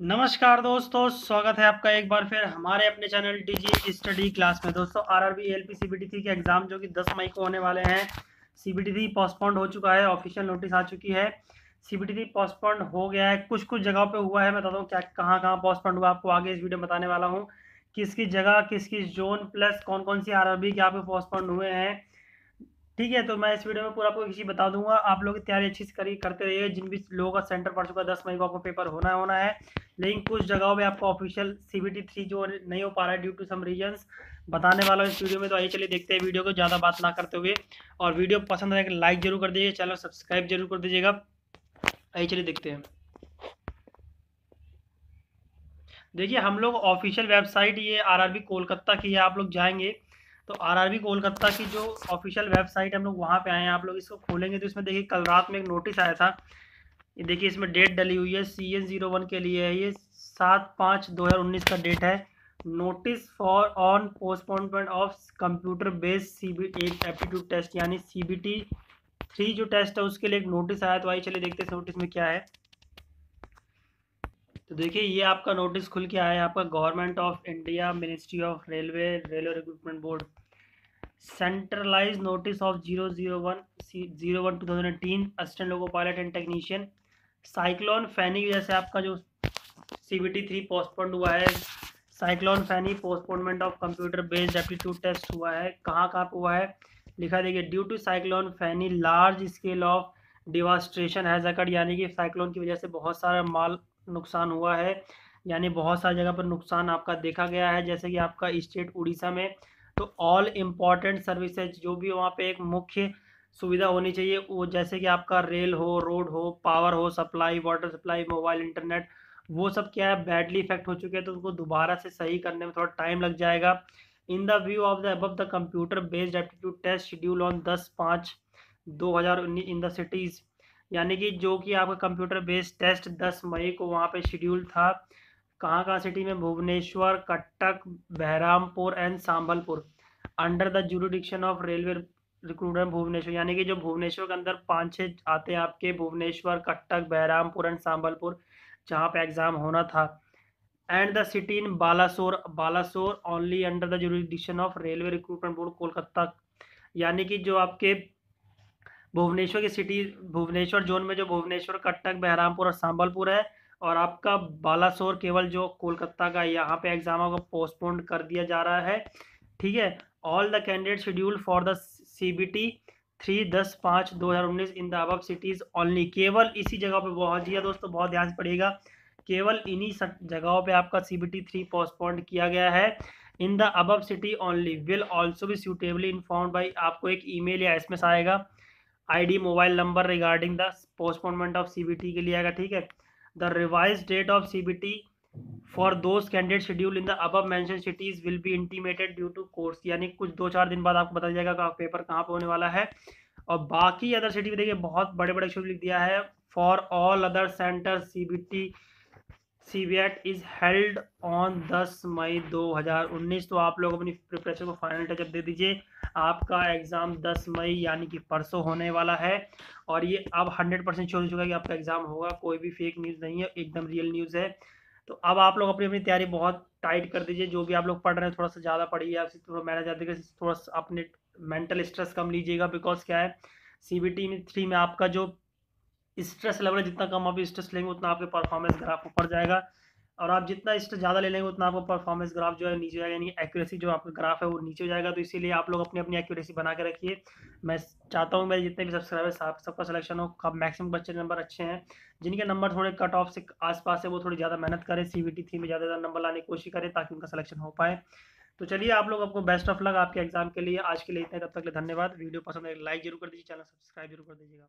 नमस्कार दोस्तों, स्वागत है आपका एक बार फिर हमारे अपने चैनल डीजी स्टडी क्लास में। दोस्तों आरआरबी एलपी सीबीटी के एग्ज़ाम जो कि 10 मई को होने वाले हैं सीबीटी थ्री पोस्टपोन्ड हो चुका है ऑफिशियल नोटिस आ चुकी है। सीबीटी थ्री पोस्टपोन्ड हो गया है कुछ कुछ जगहों पे हुआ है मैं बताता हूँ क्या कहाँ कहाँ पोस्टपोन्ड हुआ, आपको आगे इस वीडियो में बताने वाला हूँ। किस किस जगह किस किस जोन प्लस कौन कौन सी आर आर बी के यहाँ पे पोस्टपोन्ड हुए हैं ठीक है तो मैं इस वीडियो में पूरा आपको किसी बता दूँगा। आप लोग तैयारी अच्छी से करी करते रहिए। जिन भी लोगों का सेंटर पड़ चुका है, दस मई को आपको पेपर होना होना है। लेकिन कुछ जगहों पे आपको ऑफिशियल सी बी थ्री जो नहीं हो पा रहा है ड्यू टू सम रीजन्स बताने वाला हूँ इस वीडियो में। तो आइए चलिए देखते हैं वीडियो को, ज़्यादा बात ना करते हुए। और वीडियो पसंद आए लाइक ज़रूर कर दीजिए चैनल सब्सक्राइब ज़रूर कर दीजिएगा। आइए चलिए देखते हैं। देखिए, हम लोग ऑफिशियल वेबसाइट ये आरआरबी कोलकाता की है, आप लोग जाएँगे। तो आरआरबी कोलकाता की जो ऑफिशियल वेबसाइट हम लोग वहाँ पे आए हैं। आप लोग इसको खोलेंगे तो इसमें देखिए, कल रात में एक नोटिस आया था। ये देखिए, इसमें डेट डली हुई है सी एन ज़ीरो वन के लिए है। ये सात पाँच दो हज़ार उन्नीस का डेट है। Notice for on postponement of computer based C B aptitude test यानी सी बी टी थ्री जो टेस्ट है, उसके लिए एक नोटिस आया। तो आइए चलिए देखते हैं नोटिस में क्या है। तो देखिए, ये आपका नोटिस खुल के आया है। आपका government of India ministry of railway railway recruitment board centralise notice of zero zero one zero one two thousand eighteen assistant loco pilot and technician cyclone Fani वजह से आपका जो C B T three postponed हुआ है cyclone Fani postponement of computer based aptitude test हुआ है, कहाँ कहाँ हुआ है, लिखा देखिए due to cyclone Fani large scale of devastation has occurred यानी कि साइक्लोन की वजह से बहुत सारा माल नुकसान हुआ है, यानी बहुत सारी जगह पर नुकसान आपका देखा गया है, जैसे कि आपका स्टेट उड़ीसा में तो ऑल इंपॉर्टेंट सर्विसेज़ जो भी वहाँ पे एक मुख्य सुविधा होनी चाहिए, वो जैसे कि आपका रेल हो रोड हो पावर हो supply water supply mobile internet वो सब क्या है बैडली इफ़ेक्ट हो चुके हैं तो उनको दोबारा से सही करने में थोड़ा टाइम लग जाएगा। In the view of the अब the computer based aptitude test schedule on दस पाँच दो हज़ार उन्नीस इन द सिटीज़ यानी कि जो कि आपका कंप्यूटर बेस्ड टेस्ट 10 मई को वहाँ पे शेड्यूल था कहाँ कहाँ सिटी में? Bhubaneswar, Cuttack, Berhampur and Sambalpur. Under the jurisdiction of railway recruiter Bhubaneswar, यानी कि जो भुवनेश्वर के अंदर पाँच छः आते हैं आपके, भुवनेश्वर, कटक, बहरामपुर एंड सांबलपुर, जहाँ पे एग्ज़ाम होना था। And the city in Balasore Balasore only under the jurisdiction of railway recruitment board Kolkata. यानी कि जो आपके भुवनेश्वर की सिटी भुवनेश्वर जोन में जो भुवनेश्वर, कटक, बहरामपुर और संबलपुर है और आपका बालासोर केवल जो कोलकाता का यहाँ पे एग्ज़ाम को पोस्टपोन कर दिया जा रहा है, ठीक है? All the candidate schedule for the C B T three दस, पाँच, दो हज़ार उन्नीस इन द अब सिटीज़ ओनली केवल इसी जगह पे, बहुत जी दोस्तों, बहुत ध्यान से पड़िएगा केवल इन्हीं जगहों पे आपका C B T three postponed किया गया है। इन द अब सिटी ओनली विल ऑल्सो भी सूटेबली इन्फॉर्म बाई आपको एक ईमेल या एस आएगा। ID mobile number regarding the postponement of CBT के लिए आएगा, ठीक है? The revise date of C B T for those candidate schedule in the above mention cities will be intimated due to course यानी कुछ दो चार दिन बाद आपको बताया जाएगा कि पेपर कहाँ पर होने वाला है। और बाकी अदर सिटी देखिए बहुत बड़े बड़े शुरू लिख दिया है। For all other center C B B eight is held on 10 May 2019 तो आप लोग अपनी प्रिपरेशन को फाइनल टचअप दे दीजिए। आपका एग्ज़ाम 10 मई, यानी कि परसों होने वाला है। और ये अब 100 परसेंट छोड़ चुका है कि आपका एग्ज़ाम होगा। कोई भी फेक न्यूज़ नहीं है, एकदम रियल न्यूज़ है। तो अब आप लोग अपनी अपनी तैयारी बहुत टाइट कर दीजिए। जो भी आप लोग पढ़ रहे हैं, थोड़ा सा ज़्यादा पढ़िए। आपसे थोड़ा मैंने ज़्यादा थोड़ा सा अपने मेंटल स्ट्रेस कम लीजिएगा। बिकॉज़ क्या है सी बी टी थ्री में आपका जो स्ट्रेस लेवल जितना कम आप स्ट्रेस लेंगे, उतना आपके परफॉर्मेंस ग्राफ ऊपर जाएगा। और आप जितना स्ट्रेस ज़्यादा ले लेंगे, उतना आपका परफॉर्मेंस ग्राफ जो है नीचे जाएगा, यानी एक्यूरेसी जो आपका ग्राफ है, वो नीचे जाएगा। तो इसीलिए आप लोग अपनी अपनी एक्यूरेसी बना के रखिए। मैं चाहता हूँ मेरे जितने भी सब्सक्राइबर्स आप सबका सिलेक्शन हो। कब मैक्सिमम बच्चे नंबर अच्छे हैं, जिनके नंबर थोड़े कट ऑफ़ से आसपास है, वो थोड़ी ज़्यादा मेहनत करें सी टी थ्री में ज़्यादा ज़्यादा नंबर लाने की कोशिश करें, ताकि उनका सिलेक्शन हो पाए। तो चलिए, आप लोग आपको बेस्ट ऑफ़ लक आपके एग्ज़ाम के लिए। आज के लिए इतने तब तक के धन्यवाद। वीडियो पसंद है लाइक ज़रूर कर दीजिए, चैनल सब्सक्राइब ज़रूर कर दीजिएगा।